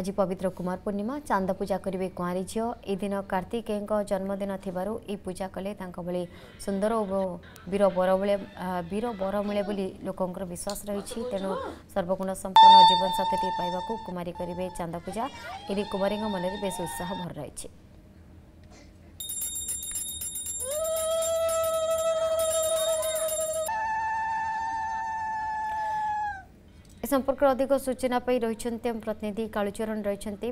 ଆଜି ପବିତ୍ର କୁମାର ପୂର୍ଣ୍ଣିମା ଚାନ୍ଦ ପୂଜା କରିବେ କୁଆଁରୀ ଝିଅ ଏହି ଦିନ କାର୍ତ୍ତିକେୟଙ୍କ ଜନ୍ମଦିନ ଥିବାରୁ ଏହି ପୂଜା କଲେ ତାଙ୍କ ଭଳି ସୁନ୍ଦର ଓ ବୀର ବର ମିଳେ ବୀର ବର ମିଳେ ବୋଲି ଲୋକଙ୍କର ବିଶ୍ୱାସ ରହିଛି ତେଣୁ ସର୍ବଗୁଣ ସମ୍ପନ୍ନ ଜୀବନସାଥୀଟି ପାଇବାକୁ କୁମାରୀ କରିବେ ଚାନ୍ଦ ପୂଜା ଏଠି କୁମାରୀଙ୍କ ମନରେ ବେଶ ଉତ୍ସାହ ଭର ରହିଛି संपर्क अधिक सूचना पाई रही प्रतिनिधि कालुचरण रही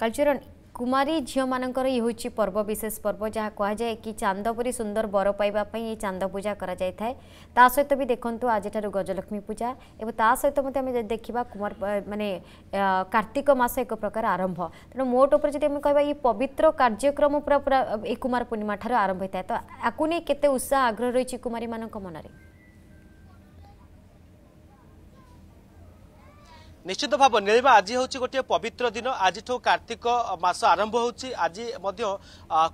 कालुचरण कुमारी झील मान रही हूँ पर्व विशेष पर्व जहाँ कह जाए कि चांद चांदपुरी सुंदर बर पाइबा चांद पूजा कर सहित भी देखूँ आज गजलक्ष्मी पूजा और ता सहित मत देखा कुमार मानने कार्तिक मस एक प्रकार आरंभ तेना मोट पर कह पवित्र कार्यक्रम पूरा पूरा कुमार पूर्णिमा ठार आरंभ होता है तो आपको नहीं के उत्साह आग्रह रही कुमारी मन रे ନିଶ୍ଚିତ ଭାବ ନୀଳିମା ଆଜି ହେଉଛି ଗୋଟିଏ ପବିତ୍ର ଦିନ ଆଜିଠୁ କାର୍ତ୍ତିକ ମାସ ଆରମ୍ଭ ହେଉଛି ଆଜି ମଧ୍ୟ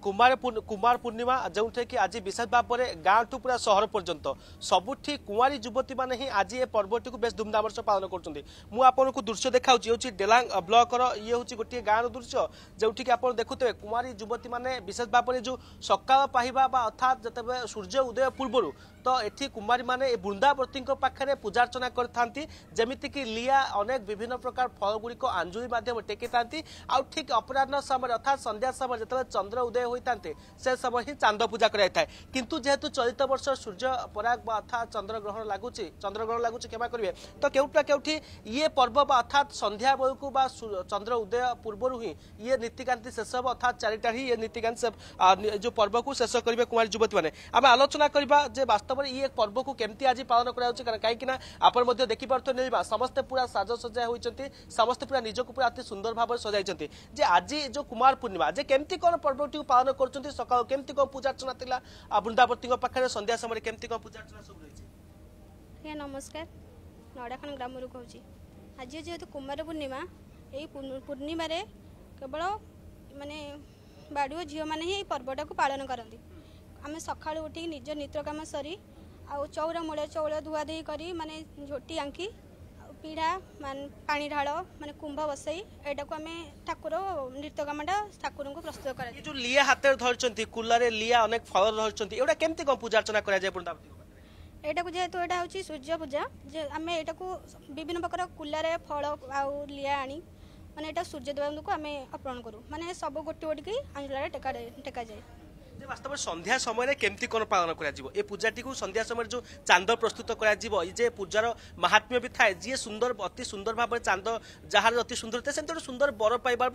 କୁମାର କୁମାର ପୂର୍ଣ୍ଣିମା ଯେଉଁଥିରେକି ଆଜି ବିଶେଷ ଭାବରେ ଗାଁଠୁ ପୁରା ସହର ପର୍ଯ୍ୟନ୍ତ ସବୁଠି କୁଆଁରୀ ଯୁବତୀମାନେ ହିଁ ଆଜି ଏ ପର୍ବଟିକୁ ବେଶ ଧୁମଧାମର ସହ ପାଳନ କରୁଛନ୍ତି ମୁଁ ଆପଣଙ୍କୁ ଦୃଶ୍ୟ ଦେଖାଉଛି ହେଉଛି ଡେଲାଙ୍ଗ ବ୍ଲକର ଇଏ ହେଉଛି ଗୋଟିଏ ଗାଁର ଦୃଶ୍ୟ ଯେଉଁଠିକି ଆପଣ ଦେଖୁଥିବେ କୁମାରୀ ଯୁବତୀମାନେ ବିଶେଷ ଭାବରେ ଯେଉଁ ସକାଳ ପାହିବା ବା ଅର୍ଥାତ୍ ଯେତେବେଳେ ସୂର୍ଯ୍ୟ ଉଦୟ ପୂର୍ବରୁ ତ ଏଠି କୁମାରୀମାନେ ବୃନ୍ଦାବତୀଙ୍କ ପାଖରେ ପୂଜାର୍ଚ୍ଚନା କରିଥାନ୍ତି ଯେମିତିକି ଲିଆ ଅନେକ বিভিন্ন প্রকার ফলগুড়ি আঞ্জুড়ি মাধ্যমে টেকি থাকে আউ ঠিক অপরাহ্ন সময় অর্থাৎ সন্ধ্যা সময় যেত চন্দ্র উদয় হয়ে থাকে সে সময় হি চাঁদ পূজা করা হয়ে কিন্তু যেহেতু চলিত বর্ষ সূর্য পরাগ বা অর্থাৎ চন্দ্রগ্রহণ লাগুচি চন্দ্রগ্রহণ লাগুচি ক্ষমা করবে তো কেউটা কেউটি ইয়ে পর্ব বা অর্থাৎ সন্ধ্যা বেলকু বা চন্দ্র উদয় পূর্ব হি ইয়ে নীতিকান্তি শেষ হব অর্থাৎ চারিটা হি ইয়ে নীতিকান্তি যে পর্বকু শেষ করবে কুমারী যুবতী মানে আমি আলোচনা করা যে বাস্তবের ইয়ে পর্বকু কেমতি আজ পালন করা হচ্ছে কারণ কিনা আপনার দেখিপার্থ দেখিপার্থে সমস্ত পুরা সাজস ସଜା ହୋଇଛନ୍ତି ସମସ୍ତେ ପୁରା ନିଜକୁ ପୁରା ଅତି ସୁନ୍ଦର ଭାବରେ ସଜାଇଛନ୍ତି ଯେ ଆଜି ଯେଉଁ କୁମାର ପୂର୍ଣ୍ଣିମା ଯେ କେମିତି କ'ଣ ପର୍ବଟିକୁ ପାଳନ କରୁଛନ୍ତି ସକାଳୁ କେମିତି କ'ଣ ପୂଜା ଅର୍ଚ୍ଚନା ଥିଲା ବୃନ୍ଦାବତୀଙ୍କ ପାଖରେ ସନ୍ଧ୍ୟା ସମୟରେ କେମିତି କ'ଣ ପୂଜା ଅର୍ଚ୍ଚନା ସବୁ ରହିଛି ଆଜ୍ଞା ନମସ୍କାର ନଡ଼ାଖାନ ଗ୍ରାମରୁ କହୁଛି ଆଜି ଯେହେତୁ କୁମାର ପୂର୍ଣ୍ଣିମା ଏହି ପୂର୍ଣ୍ଣିମାରେ କେବଳ ମାନେ ବାଡ଼ୁଅ ଝିଅମାନେ ହିଁ ଏହି ପର୍ବଟାକୁ ପାଳନ କରନ୍ତି ଆମେ ସକାଳୁ ଉଠିକି ନିଜ ନିତ୍ୟକାମ ସରି ଆଉ ଚଉରା ମୂଳେ ଚଉଳ ଧୁଆଧୁଇ କରି ମାନେ ଝୋଟି ଆଙ୍କି ପିଢ଼ା ପାଣି ଢାଳ ମାନେ କୁମ୍ଭ ବସାଇ ଏଇଟାକୁ ଆମେ ଠାକୁର ନୀତ୍ୟକାମଟା ଠାକୁରଙ୍କୁ ପ୍ରସ୍ତୁତ କରାଯାଏ ଯୋଉ ଲିଆ ହାତରେ ଧରିଛନ୍ତି କୁଲାରେ ଲିଆ ଅନେକ ଫଳ ଧରିଛନ୍ତି ଏଗୁଡ଼ା କେମିତି କ'ଣ ପୂଜା ଅର୍ଚ୍ଚନା କରାଯାଏ ଏଇଟାକୁ ଯେହେତୁ ଏଇଟା ହେଉଛି ସୂର୍ଯ୍ୟ ପୂଜା ଆମେ ଏଇଟାକୁ ବିଭିନ୍ନ ପ୍ରକାର କୁଲାରେ ଫଳ ଆଉ ଲିଆ ଆଣି ମାନେ ଏଇଟା ସୂର୍ଯ୍ୟ ଦେବଙ୍କୁ ଆମେ ଅର୍ପଣ କରୁ ମାନେ ସବୁ ଗୋଟି ଗୋଟିକି ଆଞ୍ଜୁଳାରେ ଟେକା ଟେକାଯାଏ বাস্তব সন্ধ্যা সময় কেমতি কোণ পালন করা এ পূজাটি সন্ধ্যা সময় যে চাঁদ প্রস্তুত করা যে পূজার মাহাত্ম্য বি থাকে যে সুন্দর অতি সুন্দর ভাবে চাঁদ যার অতি সুন্দর থাকে সেমতি গোটে সুন্দর বর পাইবার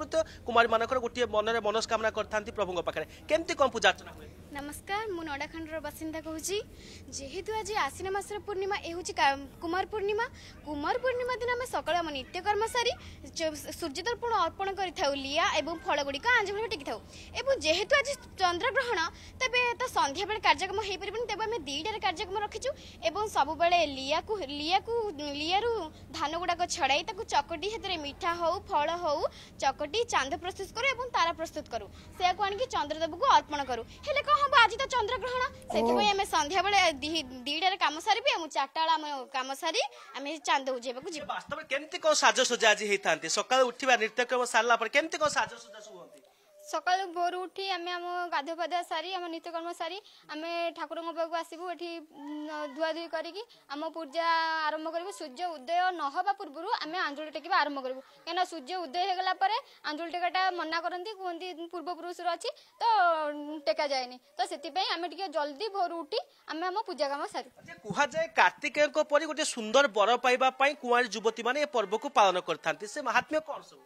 কুমারী মানুষ গোটিয়ে মনের মনস্কামনা করে থাকে প্রভু পাখে কেমতি কম পূজা অর্চনা ନମସ୍କାର ମୁଁ ନଡ଼ାଖଣ୍ଡର ବାସିନ୍ଦା କହୁଛି ଯେହେତୁ ଆଜି ଆଶ୍ୱିନ ମାସର ପୂର୍ଣ୍ଣିମା ଏ ହେଉଛି କୁମାର ପୂର୍ଣ୍ଣିମା କୁମାର ପୂର୍ଣ୍ଣିମା ଦିନ ଆମେ ସକାଳେ ଆମ ନିତ୍ୟକର୍ମ ସାରି ସୂର୍ଯ୍ୟତର୍ପଣ ଅର୍ପଣ କରିଥାଉ ଲିଆ ଏବଂ ଫଳଗୁଡ଼ିକ ଆଞ୍ଜଭଳି ଟେକିଥାଉ ଏବଂ ଯେହେତୁ ଆଜି ଚନ୍ଦ୍ରଗ୍ରହଣ ତେବେ ତ ସନ୍ଧ୍ୟାବେଳେ କାର୍ଯ୍ୟକ୍ରମ ହୋଇପାରିବନି ତେବେ ଆମେ ଦୁଇଟାରେ କାର୍ଯ୍ୟକ୍ରମ ରଖିଛୁ ଏବଂ ସବୁବେଳେ ଲିଆକୁ ଲିଆକୁ ଲିଆରୁ ଧାନ ଗୁଡ଼ାକ ଛଡ଼ାଇ ତାକୁ ଚକଟି ସେଥିରେ ମିଠା ହେଉ ଫଳ ହେଉ ଚକଟି ଚାନ୍ଦ ପ୍ରସ୍ତୁତ କରୁ ଏବଂ ତାରା ପ୍ରସ୍ତୁତ କରୁ ସେୟାକୁ ଆଣିକି ଚନ୍ଦ୍ରଦେବକୁ ଅର୍ପଣ କରୁ ହେଲେ କ'ଣ হব আজি তো চন্দ্রগ্রহণ সেইপাই আমি সন্ধ্যাবেলে দুইটার কাম সারিবি আমি চারটা বেলা আমি কাম সারি আমি চাঁদ উজাইবাকু যাবি বাস্তবে কেমতি কোন সাজসজা আজি হইতান্তি সকালে উঠিবা নৃত্য কেব সারলা পরে কেমতি কোন সাজসজা শুহন্তি সকাল ভোরু উঠি আমি আম গাধুয়া পাধুয়া সারি আমার নিত্যকর্ম সারি আমি ঠাকুরଙ୍କ ପାଖକୁ ଆସିବୁ ଏଠି ଧୁଆଧୁଇ କରିକି ଆମ ପୂଜା ଆରମ୍ଭ କରିବୁ ସୂର୍ଯ୍ୟ ଉଦୟ ନ ହେବା ପୂର୍ବରୁ ଆମେ ଆଞ୍ଜୁଳି ଟେକିବା ଆରମ୍ଭ କରିବୁ କାହିଁକିନା ସୂର୍ଯ୍ୟ ଉଦୟ ହେଇଗଲା ପରେ ଆଞ୍ଜୁଳି ଟେକାଟା ମନା କରନ୍ତି କୁହନ୍ତି ପୂର୍ବପୁରୁଷରୁ ଅଛି ତ ଟେକାଯାଏନି ତ ସେଥିପାଇଁ ଆମେ ଟିକେ ଜଲ୍ଦି ଭୋରୁ ଉଠି ଆମେ ଆମ ପୂଜା କାମ ସାରୁ କୁହାଯାଏ କାର୍ତ୍ତିକେୟଙ୍କ ପରି ଗୋଟେ ସୁନ୍ଦର ବର ପାଇବା ପାଇଁ କୁଆଁରୀ ଯୁବତୀମାନେ ଏ ପର୍ବକୁ ପାଳନ କରିଥାନ୍ତି ସେ ମାହାତ୍ମ୍ୟ କ'ଣ ସବୁ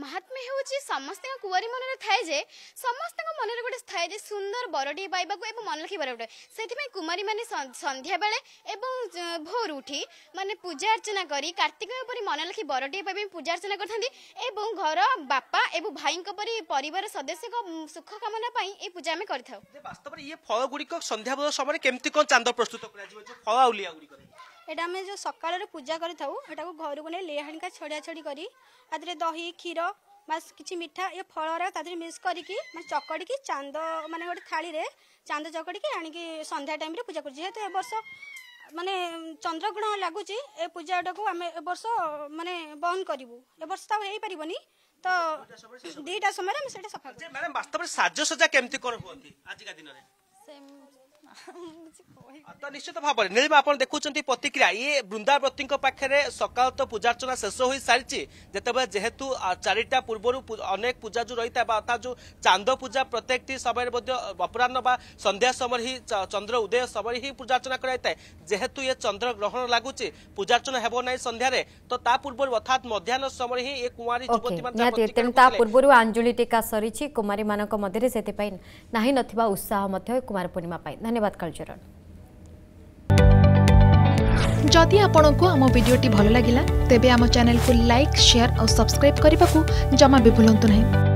ମହାତ୍ମ୍ୟ ହେଉଛି ସମସ୍ତଙ୍କ କୁଆରୀ ମନରେ ଥାଏ ଯେ ସମସ୍ତଙ୍କ ମନରେ ଗୋଟେ ଥାଏ ଯେ ସୁନ୍ଦର ବରଟିଏ ପାଇବାକୁ ଏବଂ ମନେ ରଖିବାର ଗୋଟେ ସେଥିପାଇଁ କୁମାରୀମାନେ ସନ୍ଧ୍ୟାବେଳେ ଏବଂ ଭୋରୁ ଉଠି ମାନେ ପୂଜା ଅର୍ଚ୍ଚନା କରି କାର୍ତ୍ତିକ ପରି ମନେ ରଖି ବରଟିଏ ପାଇବା ପାଇଁ ପୂଜା ଅର୍ଚ୍ଚନା କରିଥାନ୍ତି ଏବଂ ଘର ବାପା ଏବଂ ଭାଇଙ୍କ ପରି ପରିବାର ସଦସ୍ୟଙ୍କ ସୁଖ କାମନା ପାଇଁ ଏହି ପୂଜା ଆମେ କରିଥାଉ ବାସ୍ତବରେ ଇଏ ଫଳ ଗୁଡ଼ିକ ସନ୍ଧ୍ୟାବେଳ ସମୟରେ କେମିତି କ'ଣ ଚାନ୍ଦ ପ୍ରସ୍ତୁତ କରାଯିବ ଫଳ ଆଉଲିଆ ଗୁଡ଼ିକରେ এটা ଆମେ ଯେଉଁ ସକାଳରେ ପୂଜା କରିଥାଉ ଏଟାକୁ ଘରକୁ ନେଇ ଲେହାଣିକା ଛଡ଼ିଆ ଛଡ଼ି କରି ତା ଦେହରେ ଦହି କ୍ଷୀର ବାସ୍ କିଛି ମିଠା ଏ ଫଳରା ତା ଦେହରେ ମିକ୍ସ କରିକି ମାନେ ଚକଡ଼ିକି ଚାନ୍ଦ ମାନେ ଗୋଟେ ଥାଳିରେ ଚାନ୍ଦ ଚକଡ଼ିକି ଆଣିକି ସନ୍ଧ୍ୟା ଟାଇମ୍ରେ ପୂଜା କରୁଛୁ ଯେହେତୁ ଏ ବର୍ଷ ମାନେ ଚନ୍ଦ୍ରଗ୍ରହଣ ଲାଗୁଛି ଏ ପୂଜାଟାକୁ ଆମେ ଏ ବର୍ଷ ମାନେ ବନ୍ଦ କରିବୁ ଏ ବର୍ଷ ତ ଆଉ ହେଇପାରିବନି ତ ଦୁଇଟା ସମୟରେ ଆମେ ସେଇଟା ସଫା ମ୍ୟାଡ଼ାମ୍ ବାସ୍ତବରେ ସାଜସଜା କେମିତି କ'ଣ ହୁଅନ୍ତି ଆଜିକା ଦିନରେ ତ ନିଶ୍ଚିତ ଭାବରେ ନୀଳିମା ଆପଣ ଦେଖୁଛନ୍ତି ପ୍ରତିକ୍ରିୟା ଇଏ ବୃନ୍ଦାବତୀଙ୍କ ପାଖରେ ସକାଳ ତ ପୂଜାର୍ଚ୍ଚନା ଶେଷ ହୋଇସାରିଛି ଯେତେବେଳେ ଯେହେତୁ ଚାରିଟା ପୂର୍ବରୁ ଅନେକ ପୂଜା ଯେଉଁ ରହିଥାଏ ବା ଅର୍ଥାତ୍ ଯେଉଁ ଚାନ୍ଦ ପୂଜା ପ୍ରତ୍ୟେକଟି ସମୟରେ ମଧ୍ୟ ଅପରାହ୍ନ ବା ସନ୍ଧ୍ୟା ସମୟରେ ହିଁ ଚନ୍ଦ୍ର ଉଦୟ ସମୟରେ ହିଁ ପୂଜାର୍ଚ୍ଚନା କରାଯାଇଥାଏ ଯେହେତୁ ଇଏ ଚନ୍ଦ୍ର ଗ୍ରହଣ ଲାଗୁଛି ପୂଜାର୍ଚ୍ଚନା ହେବ ନାହିଁ ସନ୍ଧ୍ୟାରେ ତ ତା ପୂର୍ବରୁ ଅର୍ଥାତ୍ ମଧ୍ୟାହ୍ନ ସମୟରେ ହିଁ ଏ କୁମାରୀ ଯୁବତୀ ତେଣୁ ତା ପୂର୍ବରୁ ଆଞ୍ଜୁଳି ଟୀକା ସରିଛି କୁମାରୀମାନଙ୍କ ମଧ୍ୟରେ ସେଥିପାଇଁ ନାହିଁ ନଥିବା ଉତ୍ସାହ ମଧ୍ୟ କୁମାର ପୂର୍ଣ୍ଣିମା ପାଇଁ ଧନ୍ୟବାଦ ଧନ୍ୟବାଦ କାଳଚରଣ ଯଦି ଆପଣଙ୍କୁ ଆମ ଭିଡ଼ିଓଟି ଭଲ ଲାଗିଲା ତେବେ ଆମ ଚ୍ୟାନେଲକୁ ଲାଇକ୍ ସେୟାର ଆଉ ସବସ୍କ୍ରାଇବ୍ କରିବାକୁ ଜମା ବି ଭୁଲନ୍ତୁ ନାହିଁ